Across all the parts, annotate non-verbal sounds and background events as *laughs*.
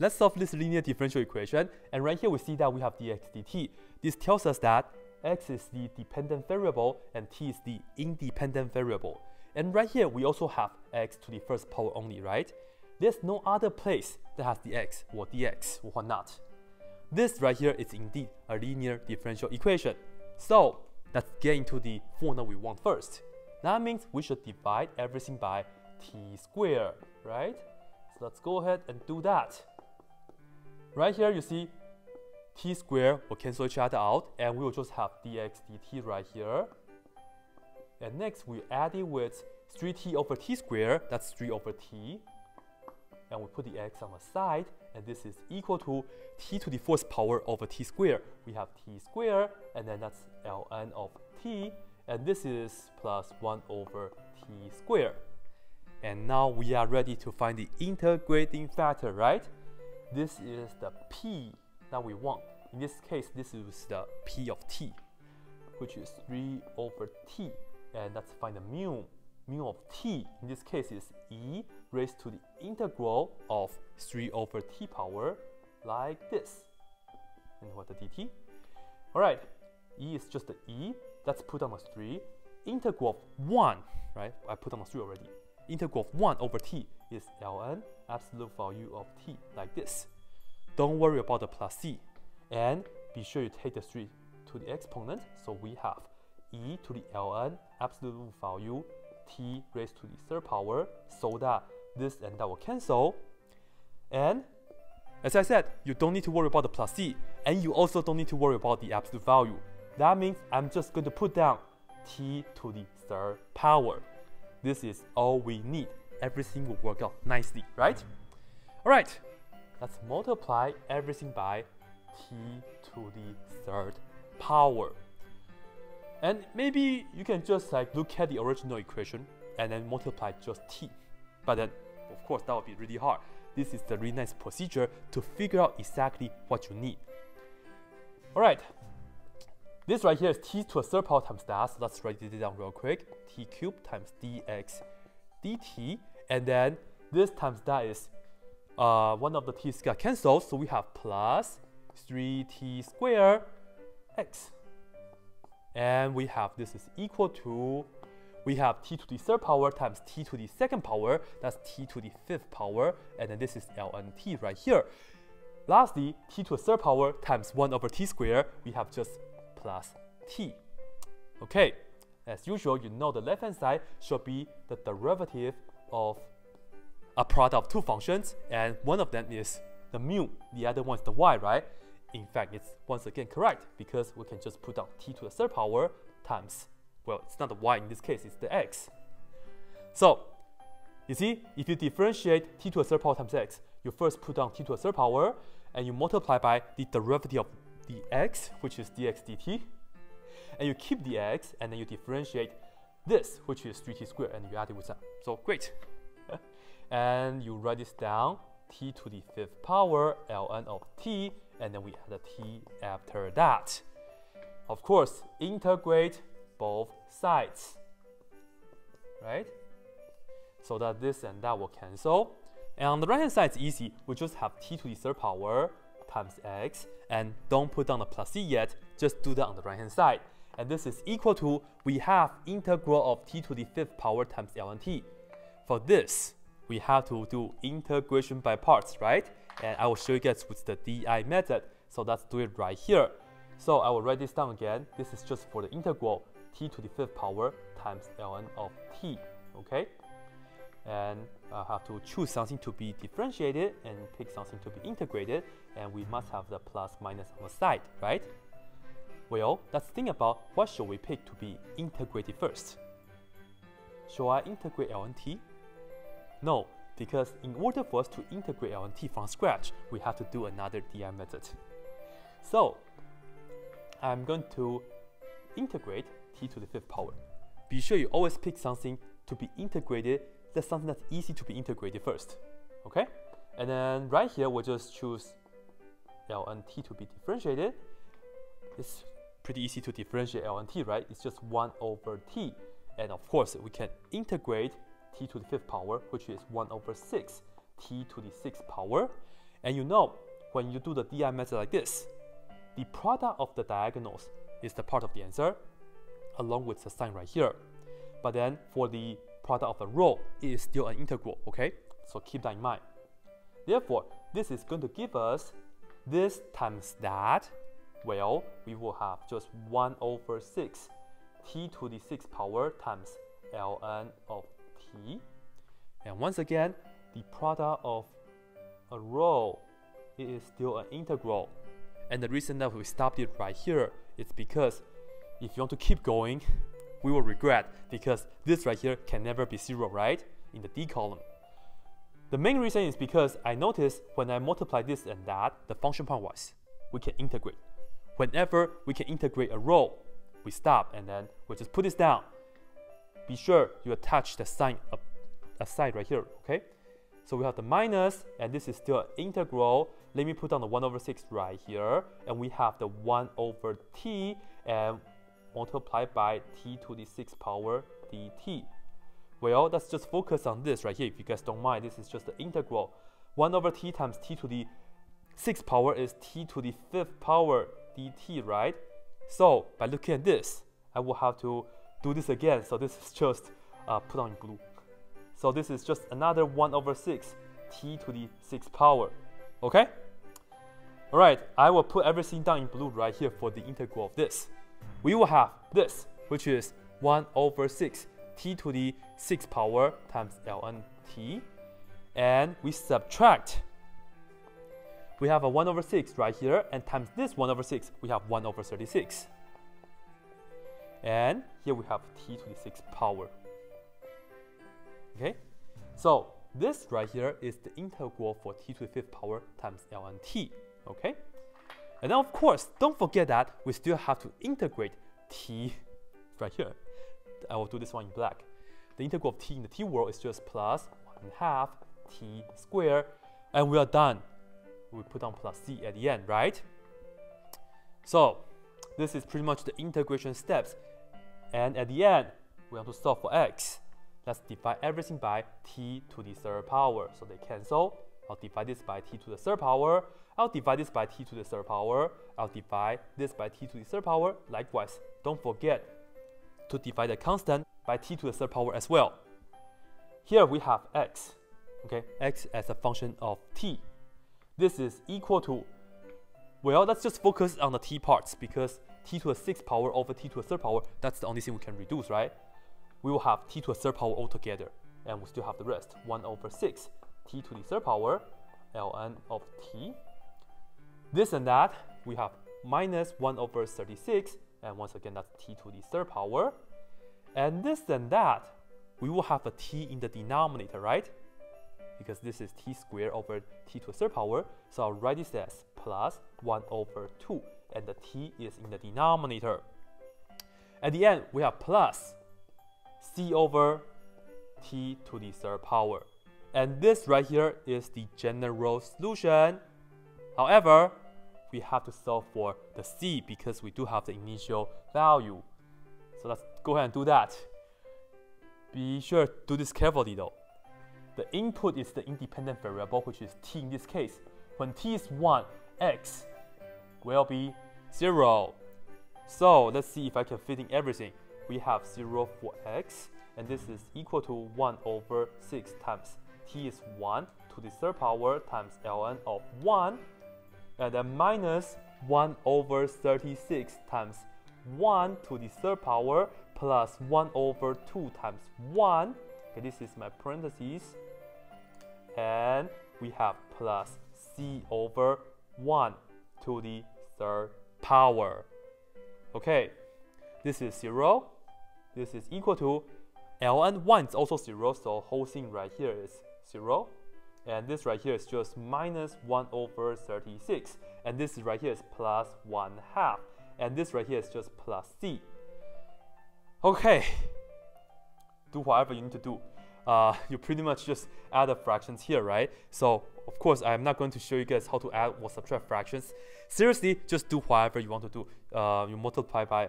Let's solve this linear differential equation. And right here we see that we have dx dt. This tells us that x is the dependent variable and t is the independent variable. And right here we also have x to the first power only, right? There's no other place that has the x or dx or not. This right here is indeed a linear differential equation. So let's get into the formula we want first. That means we should divide everything by t squared, right? So let's go ahead and do that. Right here, you see t squared will cancel each other out, and we will just have dx dt right here. And next, we add it with 3t over t squared, that's 3 over t. And we put the x on the side, and this is equal to t to the fourth power over t squared. We have t squared, and then that's ln of t, and this is plus 1 over t squared. And now we are ready to find the integrating factor, right? This is the p that we want. In this case, this is the p of t, which is 3 over t. And let's find the mu. Mu of t, in this case, is e raised to the integral of 3 over t power, like this. And what the dt? All right, e is just the e. Let's put on a 3. Integral of 1, right? I put on a 3 already. Integral of 1 over t is ln absolute value of t like this. Don't worry about the plus c. And be sure you take the 3 to the exponent. So we have e to the ln absolute value t raised to the third power so that this and that will cancel. And as I said, you don't need to worry about the plus c. And you also don't need to worry about the absolute value. That means I'm just going to put down t to the third power. This is all we need everything will work out nicely, right? All right, let's multiply everything by t to the third power. And maybe you can just like look at the original equation and then multiply just t. But then, of course, that would be really hard. This is the really nice procedure to figure out exactly what you need. All right, this right here is t to a third power times that, so let's write it down real quick. t cubed times dx dt and then this times that is uh, one of the t's got cancelled, so we have plus 3t squared x. And we have this is equal to, we have t to the third power times t to the second power, that's t to the fifth power, and then this is ln t right here. Lastly, t to the third power times 1 over t squared, we have just plus t. Okay, as usual, you know the left hand side should be the derivative of a product of two functions, and one of them is the mu, the other one is the y, right? In fact, it's once again correct because we can just put down t to the third power times, well, it's not the y in this case, it's the x. So, you see, if you differentiate t to the third power times x, you first put down t to the third power, and you multiply by the derivative of the x, which is dx dt, and you keep the x, and then you differentiate this, which is 3t squared, and you add it with that. So great. *laughs* and you write this down, t to the fifth power, ln of t, and then we add a t after that. Of course, integrate both sides, right? So that this and that will cancel. And on the right hand side, it's easy. We just have t to the third power times x, and don't put down the plus c yet, just do that on the right hand side and this is equal to, we have integral of t to the fifth power times ln t. For this, we have to do integration by parts, right? And I will show you guys with the DI method. So let's do it right here. So I will write this down again. This is just for the integral t to the fifth power times ln of t, okay? And I have to choose something to be differentiated and pick something to be integrated. And we must have the plus minus on the side, right? Well, let's think about what should we pick to be integrated first. Should I integrate t No, because in order for us to integrate t from scratch, we have to do another DI method. So, I'm going to integrate t to the fifth power. Be sure you always pick something to be integrated, that's something that's easy to be integrated first, okay? And then right here, we'll just choose ln t to be differentiated. It's pretty easy to differentiate ln T, right? It's just 1 over T. And of course, we can integrate T to the fifth power, which is 1 over 6, T to the sixth power. And you know, when you do the DI method like this, the product of the diagonals is the part of the answer, along with the sign right here. But then for the product of the row, it is still an integral, okay? So keep that in mind. Therefore, this is going to give us this times that, well, we will have just 1 over 6 t to the 6th power times ln of t. And once again, the product of a row it is still an integral. And the reason that we stopped it right here is because if you want to keep going, we will regret because this right here can never be zero, right? In the D column. The main reason is because I noticed when I multiply this and that, the function point we can integrate. Whenever we can integrate a row, we stop and then we just put this down. Be sure you attach the sign up aside right here, okay? So we have the minus, and this is still an integral. Let me put down the 1 over 6 right here, and we have the 1 over t, and multiplied by t to the 6th power dt. Well, let's just focus on this right here. If you guys don't mind, this is just the integral. 1 over t times t to the 6th power is t to the 5th power dt, right? So, by looking at this, I will have to do this again. So this is just uh, put on blue. So this is just another 1 over 6 t to the 6th power. Okay? Alright, I will put everything down in blue right here for the integral of this. We will have this, which is 1 over 6 t to the 6 power times ln t. And we subtract. We have a 1 over 6 right here, and times this 1 over 6, we have 1 over 36. And here we have t to the 6 power. Okay, so this right here is the integral for t to the fifth power times ln t. Okay, and then of course, don't forget that we still have to integrate t *laughs* right here. I will do this one in black. The integral of t in the t world is just plus 1 half t squared, and we are done. We put on plus c at the end, right? So this is pretty much the integration steps. And at the end, we want to solve for x. Let's divide everything by t to the third power. So they cancel. I'll divide this by t to the third power. I'll divide this by t to the third power. I'll divide this by t to the third power. Likewise, don't forget to divide the constant by t to the third power as well. Here we have x, okay, x as a function of t. This is equal to, well, let's just focus on the t parts because t to the sixth power over t to the third power, that's the only thing we can reduce, right? we will have t to the third power altogether, and we still have the rest, 1 over 6, t to the third power, ln of t. This and that, we have minus 1 over 36, and once again, that's t to the third power. And this and that, we will have a t in the denominator, right? Because this is t squared over t to the third power, so I'll write this as plus 1 over 2, and the t is in the denominator. At the end, we have plus c over t to the third power. And this right here is the general solution. However, we have to solve for the c because we do have the initial value. So let's go ahead and do that. Be sure to do this carefully though. The input is the independent variable, which is t in this case. When t is 1, x will be 0. So let's see if I can fit in everything we have 0 for x, and this is equal to 1 over 6 times t is 1 to the third power times ln of 1, and then minus 1 over 36 times 1 to the third power plus 1 over 2 times 1. Okay, this is my parentheses. And we have plus c over 1 to the third power. Okay, this is 0 this is equal to ln 1 is also 0, so whole thing right here is 0. And this right here is just minus 1 over 36. And this right here is plus 1 half. And this right here is just plus c. Okay, do whatever you need to do. Uh, you pretty much just add the fractions here, right? So of course, I'm not going to show you guys how to add or subtract fractions. Seriously, just do whatever you want to do. Uh, you multiply by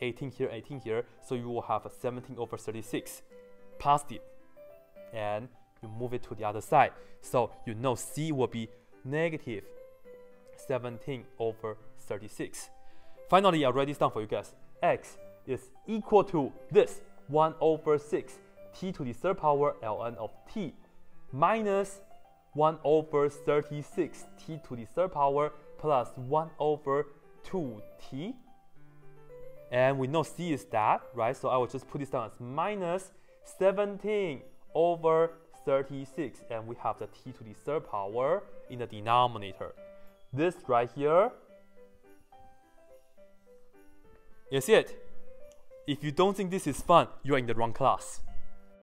18 here, 18 here. So you will have a 17 over 36 positive. And you move it to the other side. So you know C will be negative 17 over 36. Finally, I write this down for you guys. x is equal to this 1 over 6 t to the third power ln of t minus 1 over 36 t to the third power plus 1 over 2t. And we know c is that, right? So I will just put this down as minus 17 over 36. And we have the t to the third power in the denominator. This right here is it. If you don't think this is fun, you are in the wrong class.